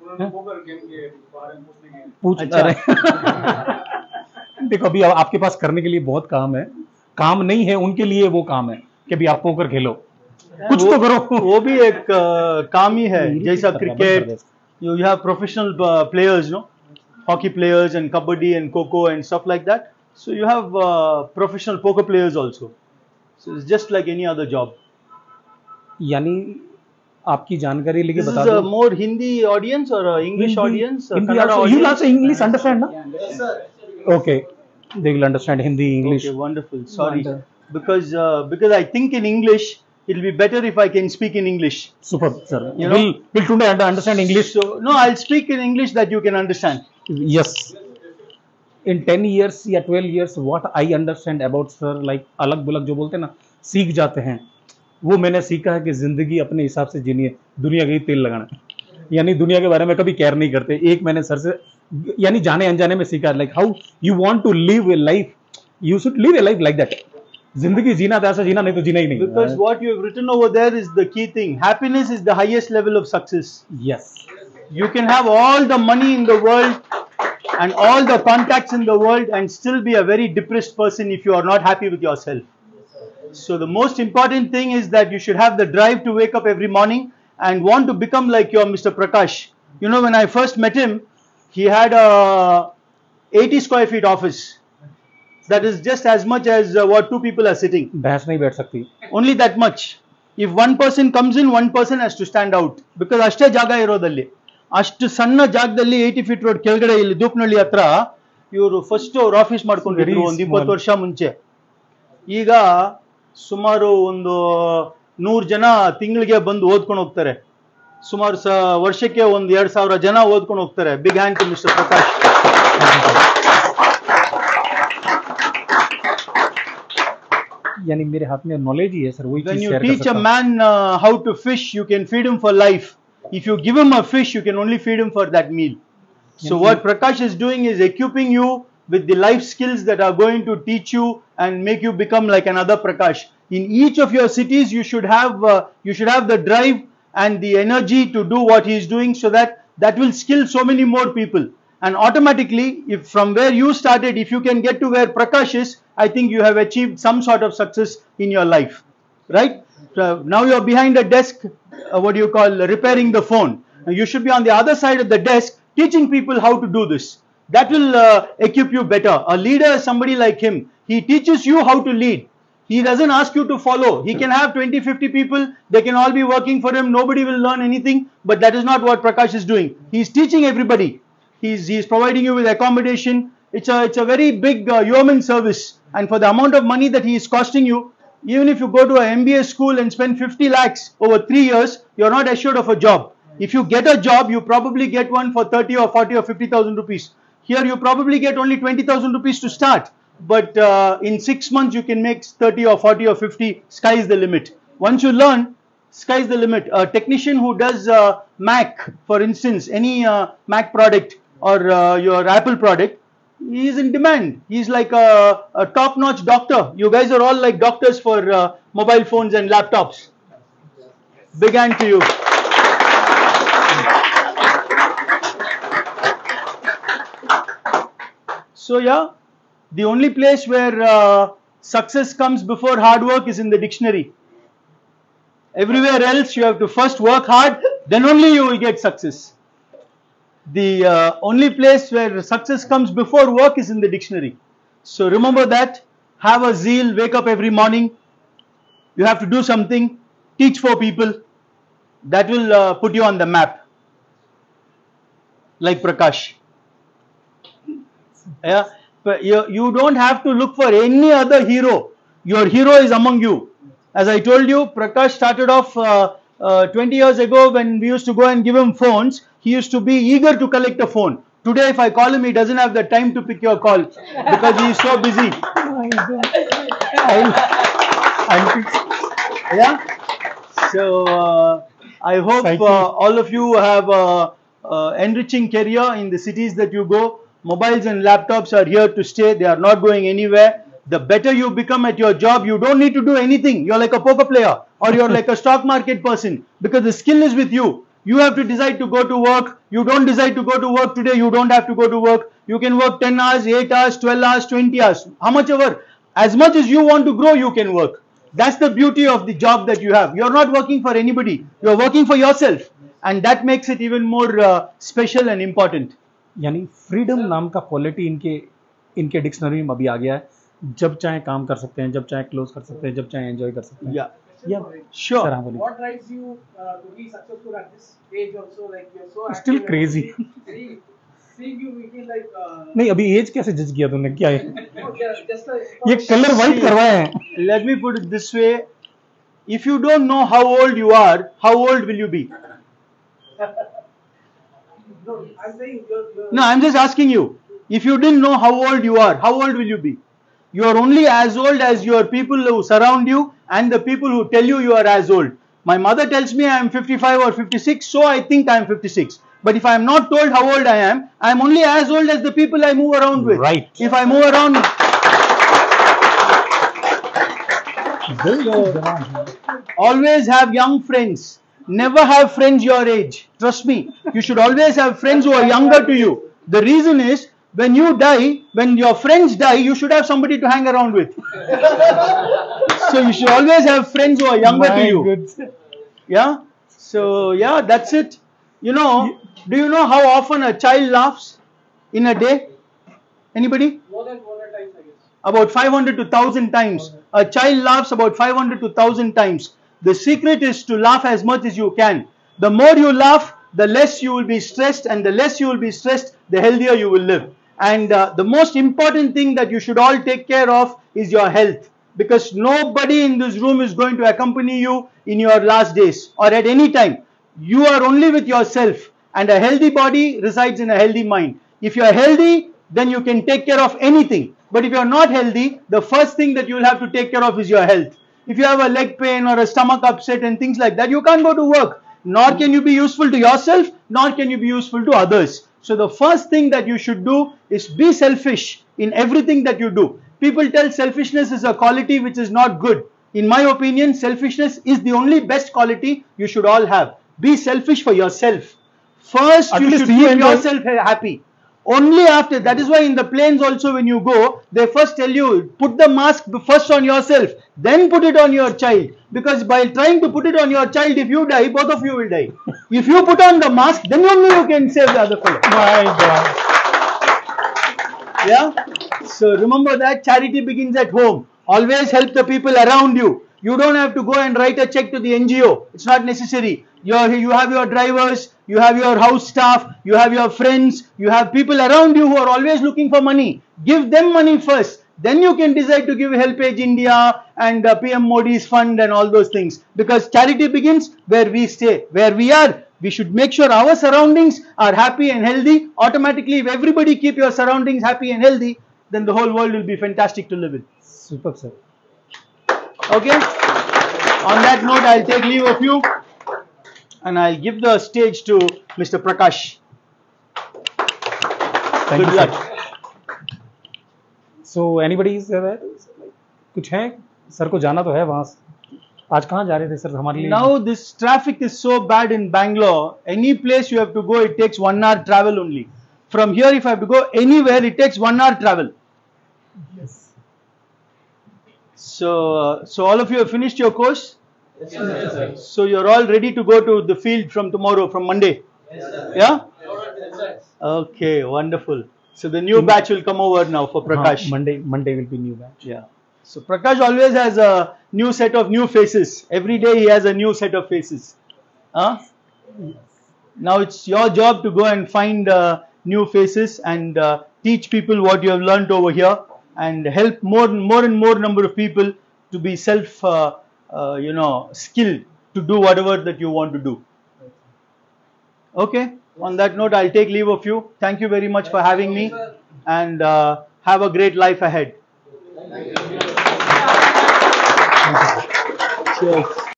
देखो अभी आपके पास करने के लिए बहुत काम है। काम नहीं है उनके लिए वो काम है कि भी आप पोकर खेलो। कुछ तो करो। वो भी एक काम ही है। जैसा cricket you have professional players no hockey players and kabaddi and kho and stuff like that so you have professional poker players also so just like any other job यानी आपकी जानकारी लेके बता दो more hindi audience or a english audience or Hindi Kannada also, you'll audience also English understand na? Okay, they will understand Hindi, English. okay wonderful sorry Wonder. because uh, because i think in english it'll be better if i can speak in english Super, sir. You know- will will today understand English? so no i'll speak in english that you can understand Yes. In 10 years या 12 years, what I understand about sir, like अलग बुलग जो बोलते हैं ना सीख जाते हैं वो मैंने सीखा है कि ज़िंदगी अपने हिसाब से जीनी है दुनिया के तेल लगाना। यानी दुनिया के बारे में कभी केयर नहीं करते। एक मैंने सर से यानी जाने अनजाने में सीखा like how you want to live a life you should live a life like that ज़िंदगी जीना था ऐसा जीना नहीं तो जीना ही नहीं। Because key thing happiness is the highest level of success yes you can have all the money in the world and all the contact in the world and still be a very depressed person if you are not happy with yourself So the most important thing is that you should have the drive to wake up every morning and want to become like your Mr. Prakash. You know, when I first met him, he had a 80 square feet office. That is just as much as uh, what two people are sitting. Only that much. If one person comes in, one person has to stand out. Because ashta ಜಾಗ ಇರೋದಲ್ಲಿ ಅಷ್ಟು ಸಣ್ಣ ಜಾಗದಲ್ಲಿ eighty feet road ಕೆಳಗಡೆ ಇಲ್ಲಿ ದೂಪ್ನಳ್ಳಿ ಹತ್ರ ಇವರು first ಅವ್ರು office ಮಾಡ್ಕೊಂಡಿದ್ರು ಒಂದು ಇಪ್ಪತ್ತು ವರ್ಷ ಮುಂಚೆ ಈಗ ಸುಮಾರು ಒಂದು ನೂರು ಜನ ತಿಂಗಳಿಗೆ ಬಂದು ಓದ್ಕೊಂಡು ಹೋಗ್ತಾರೆ ಸುಮಾರು ಸ ವರ್ಷಕ್ಕೆ ಒಂದು ಎರಡ್ ಸಾವಿರ ಜನ ಓದ್ಕೊಂಡು ಹೋಗ್ತಾರೆ big hand to Mister Prakash यानी मेरे हाथ में नॉलेज ही है सर वही when चीज you शेयर कर teach a सकता हूँ man uh, how to fish you can feed him for life if you give him a fish you can only feed him for that meal so Yeah. what prakash is doing is equipping you with the life skills that are going to teach you and make you become like another prakash. In each of your cities you should have uh, you should have the drive and the energy to do what he is doing so that that will skill so many more people. And automatically if from where you started if you can get to where prakash is i think you have achieved some sort of success in your life. Right? So now you're behind a desk uh, what do you call repairing the phone. You should be on the other side of the desk teaching people how to do this that will uh, equip you better. A leader is somebody like him. He teaches you how to lead. He doesn't ask you to follow. He can have 20 50 people. They can all be working for him. Nobody will learn anything. But that is not what prakash is doing. He's teaching everybody. He's he's providing you with accommodation. It's a it's a very big uh, yeoman service. And for the amount of money that he is costing you even if you go to an mba school and spend 50 lakhs over 3 years you're not assured of a job. If you get a job you probably get one for 30 or 40 or 50000 rupees here you probably get only 20000 rupees to start but uh, in 6 months you can make 30 or 40 or 50 sky is the limit once you learn sky is the limit. A technician who does uh, Mac, for instance, any uh, Mac product or uh, your Apple product, he is in demand. He's like a, a top-notch doctor. You guys are all like doctors for uh, mobile phones and laptops. Big hand to you. So yeah, the only place where uh, success comes before hard work is in the dictionary. Everywhere else, you have to first work hard, then only you will get success. The uh, only place where success comes before work is in the dictionary. So remember that. Have a zeal, wake up every morning. You have to do something, teach for people. That will uh, put you on the map. Like Prakash. Yeah, but you, you don't have to look for any other hero. Your hero is among you. As I told you, Prakash started off uh, uh, 20 years ago when we used to go and give him phones. He used to be eager to collect a phone. Today, if I call him, he doesn't have the time to pick your call because he is so busy. i Yeah. So uh, I hope uh, all of you have a, enriching career in the cities that you go. Mobiles and laptops are here to stay. They are not going anywhere. The better you become at your job, you don't need to do anything. You're like a poker player or you're like a stock market person because the skill is with you. You have to decide to go to work. You don't decide to go to work today, you don't have to go to work. You can work 10 hours, 8 hours, 12 hours, 20 hours. How much ever. As much as you want to grow, you can work. That's the beauty of the job that you have. You're not working for anybody. You're working for yourself. And that makes it even more uh, special and important. यानी freedom नाम का quality इनके इनके dictionary में अभी आ गया है। जब चाहे काम कर सकते हैं जब चाहे क्लोज कर सकते हैं जब चाहे एंजॉय कर सकते हैं। Yeah yeah sure what drives you to be successful at this age also like you are so still crazy seeing you making like नहीं अभी एज कैसे जज किया तुमने क्या है? ये कलर वाइट करवाए हैं। Let me put this way if you don't know how old you are how old will you be No, I'm saying you're. you're No, I'm just asking you. If you didn't know how old you are, how old will you be? You are only as old as your people who surround you and the people who tell you you are as old. My mother tells me I am 55 or 56, so I think I am 56. But if I am not told how old I am, I am only as old as the people I move around with. Right. If I move around, always have young friends. Never have friends your age. Trust me. You should always have friends who are younger to you. The reason is when you die, when your friends die, you should have somebody to hang around with. so you should always have friends who are younger to you. goodness. Yeah. So yeah, that's it. You know, do you know how often a child laughs in a day? Anybody? more than 400 times, I guess. about 500 to 1000 times. A child laughs about 500 to 1000 times. The secret is to laugh as much as you can. The more you laugh, the less you will be stressed, and the less you will be stressed, the healthier you will live. And uh, the most important thing that you should all take care of is your health. Because nobody in this room is going to accompany you in your last days or at any time. You are only with yourself, and a healthy body resides in a healthy mind. If you are healthy, then you can take care of anything. But if you are not healthy, the first thing that you will have to take care of is your health. If you have a leg pain or a stomach upset and things like that, you can't go to work. Nor can you be useful to yourself, nor can you be useful to others. So the first thing that you should do is be selfish in everything that you do. People tell selfishness is a quality which is not good. In my opinion, selfishness is the only best quality you should all have. Be selfish for yourself. First, At you should keep yourself happy. Only after that is why in the planes also when you go, they first tell you put the mask first on yourself, then put it on your child. Because by trying to put it on your child, if you die, both of you will die. if you put on the mask, then only you can save the other fellow. My God. Yeah. So remember that charity begins at home. Always help the people around you. You don't have to go and write a check to the NGO. It's not necessary. You're, you have your drivers, you have your house staff, you have your friends, you have people around you who are always looking for money. Give them money first. Then you can decide to give Helpage India and uh, PM Modi's fund and all those things. Because charity begins where we stay, where we are. We should make sure our surroundings are happy and healthy. Automatically, if everybody keep your surroundings happy and healthy, then the whole world will be fantastic to live in. Superb, sir. Okay. On that note, I'll take leave of you and I'll give the stage to Mr. Prakash. Thank Good you, luck. Sir. So anybody is there? कुछ है sir को जाना तो है वहाँ आज कहाँ जा रहे थे सर हमारे लिए now this traffic is so bad in Bangalore any place you have to go it takes one hour travel only from here if have to go anywhere it takes one hour travel So, uh, so all of you have finished your course. Yes, sir. So you're all ready to go to the field from tomorrow, from Monday. Yes, sir. yeah. Okay, wonderful. So the new batch will come over now for Prakash. हाँ, Monday Monday will be new batch. Yeah. So Prakash always has a new set of new faces. Every day he has a new set of faces. Huh? Now it's your job to go and find uh, new faces and uh, teach people what you have learned over here and help more and more and more number of people to be self, uh, uh, you know, skilled to do whatever that you want to do. Okay. On that note, I'll take leave of you. Thank you very much for having me, and uh, have a great life ahead. Cheers.